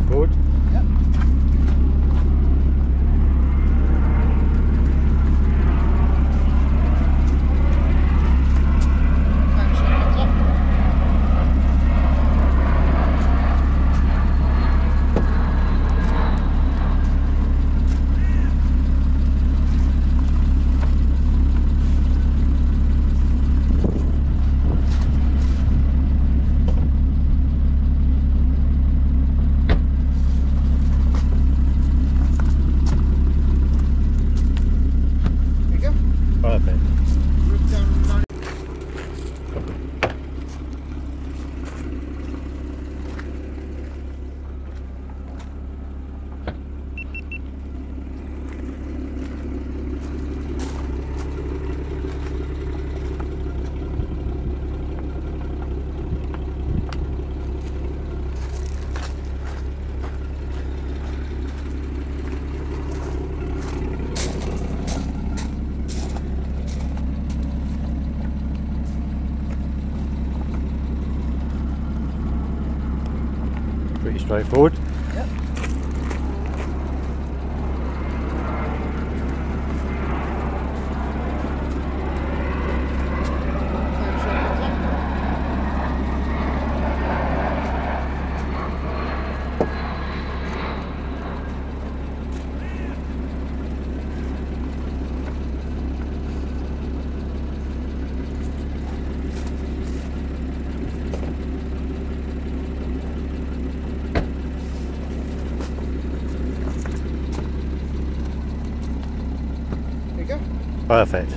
Goed. Pretty straightforward. Yep. There you go. Perfect.